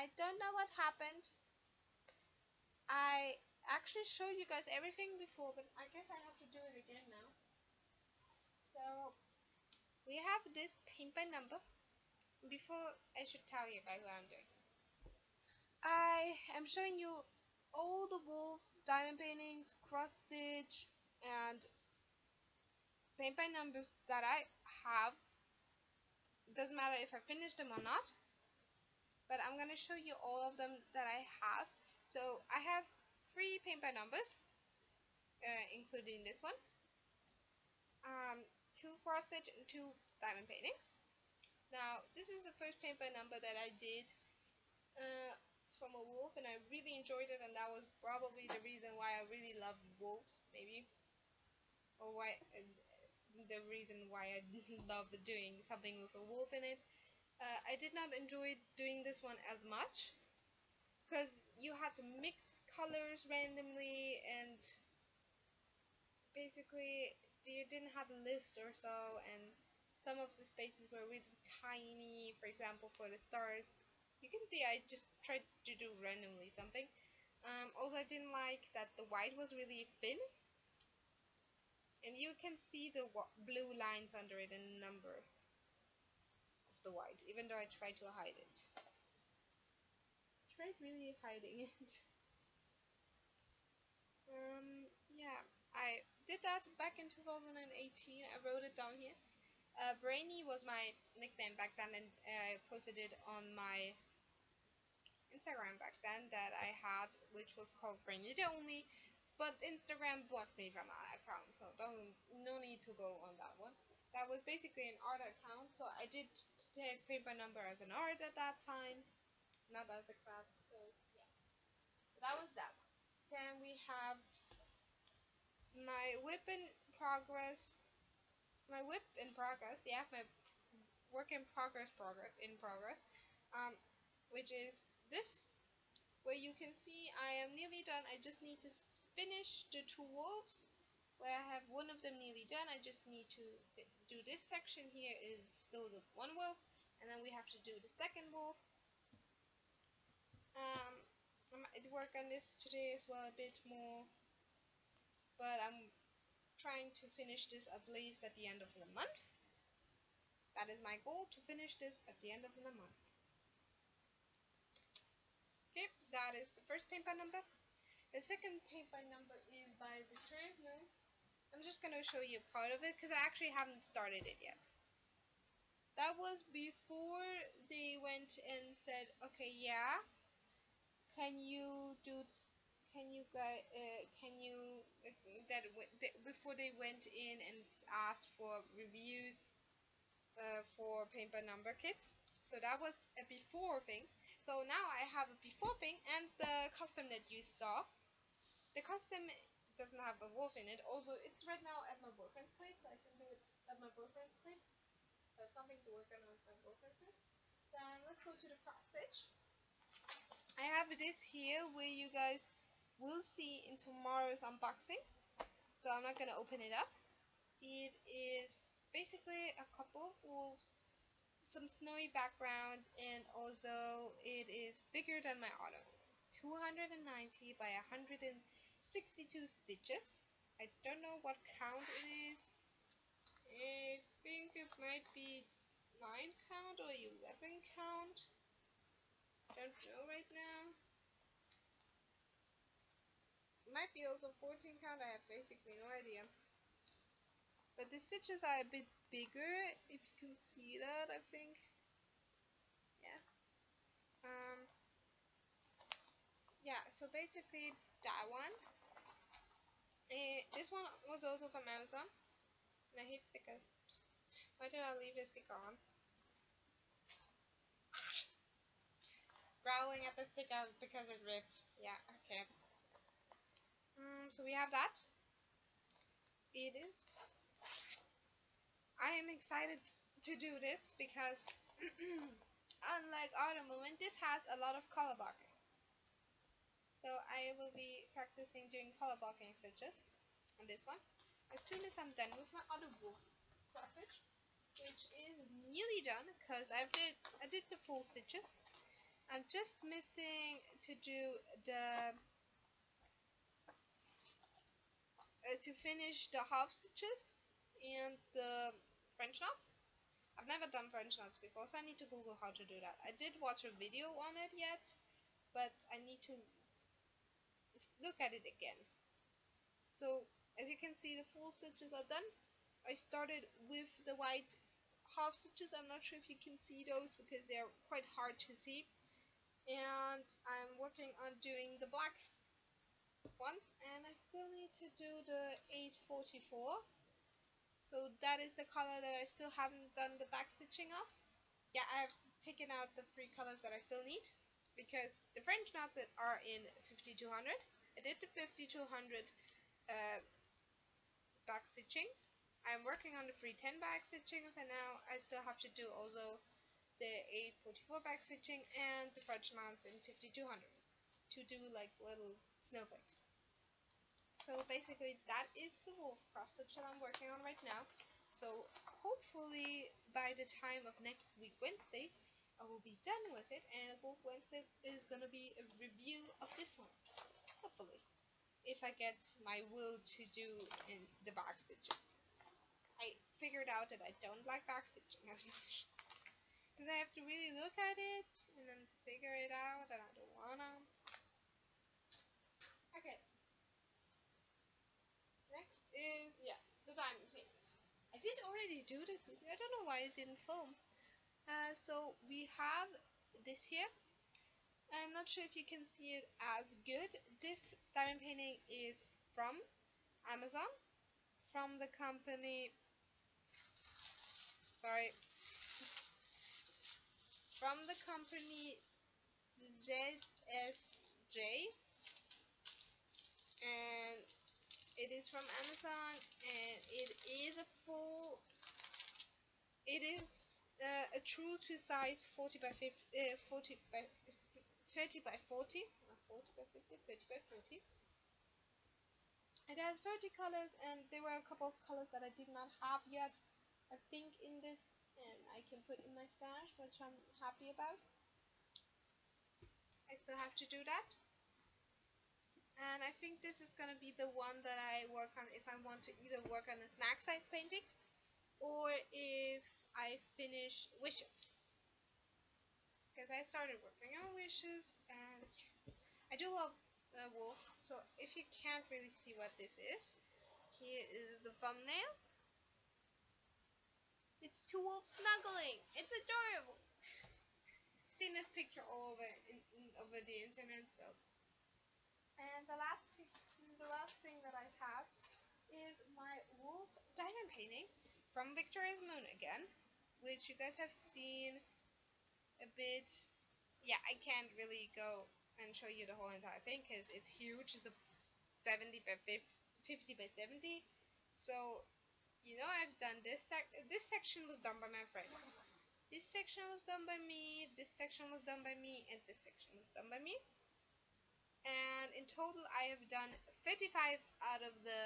I don't know what happened. I actually showed you guys everything before, but I guess I have to do it again now. So, we have this paint by number. Before, I should tell you guys what I'm doing. I am showing you all the wolf diamond paintings, cross stitch, and paint by numbers that I have. Doesn't matter if I finish them or not. But I'm to show you all of them that I have. So I have three paint by numbers, uh, including this one. Um, two cross stitch and two diamond paintings. Now, this is the first paint by number that I did uh, from a wolf, and I really enjoyed it, and that was probably the reason why I really love wolves, maybe, or why uh, the reason why I love doing something with a wolf in it. Uh, I did not enjoy doing this one as much because you had to mix colors randomly and basically you didn't have a list or so and some of the spaces were really tiny for example for the stars. You can see I just tried to do randomly something. Um, also I didn't like that the white was really thin. And you can see the blue lines under it and number the white even though I tried to hide it. Tried really hiding it. Um, yeah I did that back in 2018 I wrote it down here. Uh, Brainy was my nickname back then, and I posted it on my Instagram back then that I had, which was called Brainy the Only, but Instagram blocked me from that account, so don't no need to go on that one. That was basically an art account, so I did take by number as an art at that time, not as a craft. So yeah, that was that. one. Then we have my whip in progress my whip in progress, yeah, my work in progress progress in progress, um, which is this, where you can see I am nearly done. I just need to finish the two wolves, where I have one of them nearly done. I just need to do this section here is still the one wolf, and then we have to do the second wolf. Um, I might work on this today as well a bit more, but I'm trying to finish this at least at the end of the month. That is my goal, to finish this at the end of the month. Okay, that is the first paint by number. The second paint by number is by Victoria's Moon. I'm just going to show you part of it because I actually haven't started it yet. That was before they went and said, okay, yeah, can you do can you guys uh, can you uh, that before they went in and asked for reviews uh, for paint by number kits. So that was a before thing. So now I have a before thing and the custom that you saw. The custom doesn't have a wolf in it although it's right now at my boyfriend's place so I can do it at my boyfriend's place I have something to work on at my boyfriend's place then let's go to the cross stitch I have this here where you guys we'll see in tomorrow's unboxing. So I'm not going to open it up. It is basically a couple of wolves, some snowy background, and also it is bigger than my auto. 290 by 162 stitches. I don't know what count it is. I think it might be 9 count or 11 count. I don't know right now might be also 14 count, I have basically no idea. But the stitches are a bit bigger, if you can see that, I think. Yeah. Um, yeah, so basically that one. This one was also from Amazon. And I hate stickers. Why did I leave this sticker on? Growling at the sticker because it ripped. Yeah, okay. Mm, so we have that. It is. I am excited to do this because, unlike Autumn Movement, this has a lot of color blocking. So I will be practicing doing color blocking stitches on this one. As soon as I'm done with my other stitch, which is nearly done because I did I did the full stitches. I'm just missing to do the uh, to finish the half stitches and the French knots. I've never done French knots before, so I need to Google how to do that. I did watch a video on it yet, but I need to look at it again. So, as you can see, the full stitches are done. I started with the white half stitches. I'm not sure if you can see those because they're quite hard to see. And I'm working on doing the black ones. And I still need to do the 844 so that is the color that I still haven't done the back stitching of. Yeah I've taken out the three colors that I still need because the French knots are in 5200 I did the 5200 uh, back stitchings I'm working on the 310 back stitchings and now I still have to do also the 844 back stitching and the French knots in 5200 to do like little snowflakes. So basically that is the wolf cross stitch that I'm working on right now. So hopefully by the time of next week Wednesday I will be done with it and Wolf Wednesday is gonna be a review of this one. If I get my will to do in the back stitching. I figured out that I don't like back stitching as much. Because I have to really look at it and then figure it out and I don't wanna. Okay. Next is, yeah, the diamond paintings. I did already do this. I don't know why it didn't film. Uh, so we have this here. I'm not sure if you can see it as good. This diamond painting is from Amazon, from the company, sorry, from the company ZSJ and it is from Amazon and it is a full it is uh, a true to size 40 by 50 uh, 40 by 30 by 40 40 by 50 30 by 40 it has 30 colors and there were a couple of colors that I did not have yet I think in this and I can put in my stash, which I'm happy about. I still have to do that. And I think this is going to be the one that I work on if I want to either work on a snack side painting or if I finish wishes. Because I started working on wishes I do love uh, wolves, so if you can't really see what this is, here is the thumbnail. It's two wolves snuggling. It's adorable. Seen this picture all over in, in, over the internet, so. And the last the last thing that I have is my wolf diamond painting from Victoria's Moon again, which you guys have seen a bit. Yeah, I can't really go and show you the whole entire thing because it's huge. It's a 70 by 50, 50 by 70. So you know I've done this sec this section was done by my friend. This section was done by me, this section was done by me, and this section was done by me. And in total I have done 55 out of the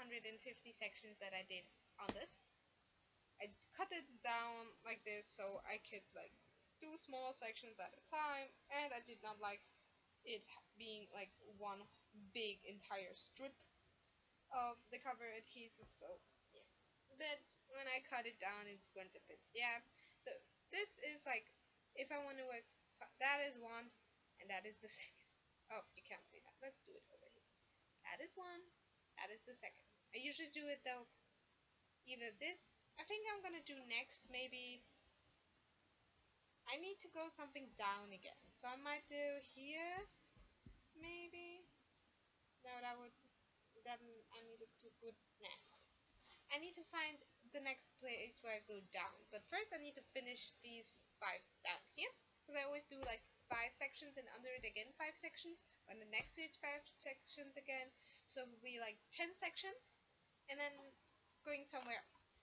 150 sections that I did on this. I cut it down like this so I could like do small sections at a time and I did not like it being like one big entire strip of the cover adhesive so but when I cut it down it went a bit yeah. So this is like if I want to work so that is one and that is the second. Oh you can't see that. Let's do it over here. That is one that is the second. I usually do it though either this I think I'm gonna do next maybe I need to go something down again so I might do here maybe no that would that I needed to put nah I need to find the next place where I go down. But first I need to finish these five down here. Because I always do like five sections and under it again five sections. And the next to it five sections again. So it will be like ten sections. And then going somewhere else.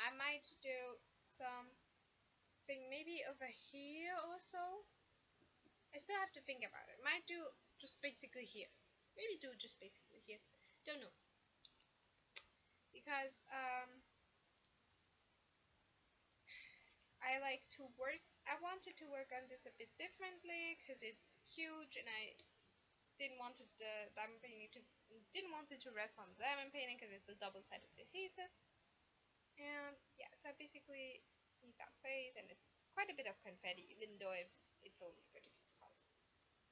I might do some thing maybe over here or so. I still have to think about it. Might do just basically here. Maybe do just basically here. Don't know because um, I like to work I wanted to work on this a bit differently because it's huge and I didn't want the diamond painting to didn't want it to rest on the diamond painting because it's a double-sided adhesive. And yeah, so I basically that space and it's quite a bit of confetti even though it's only 35 cards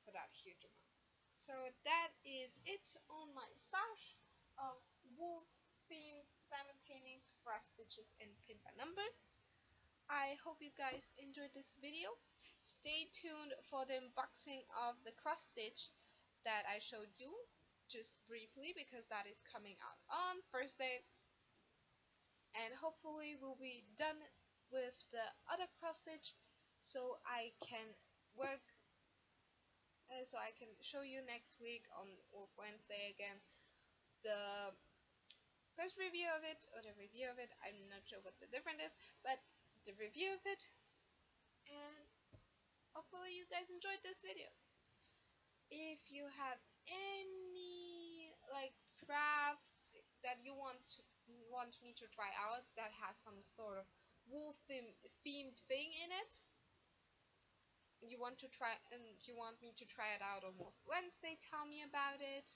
for that huge amount. So that is it on my stash of wolf themed diamond paintings, cross stitches and pin by numbers. I hope you guys enjoyed this video. Stay tuned for the unboxing of the cross stitch that I showed you just briefly because that is coming out on Thursday and hopefully we'll be done with the other cross stitch so I can work uh, so I can show you next week on Wolf Wednesday again the first review of it or the review of it. I'm not sure what the difference is but the review of it. And hopefully you guys enjoyed this video. If you have any like crafts that you want to, want me to try out that has some sort of wolf themed thing in it. You want to try and you want me to try it out on Wolf Wednesday tell me about it.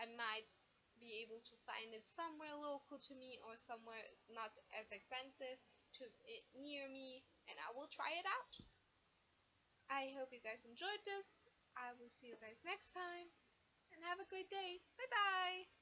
I might be able to find it somewhere local to me or somewhere not as expensive to near me and I will try it out. I hope you guys enjoyed this. I will see you guys next time. And have a great day. Bye bye.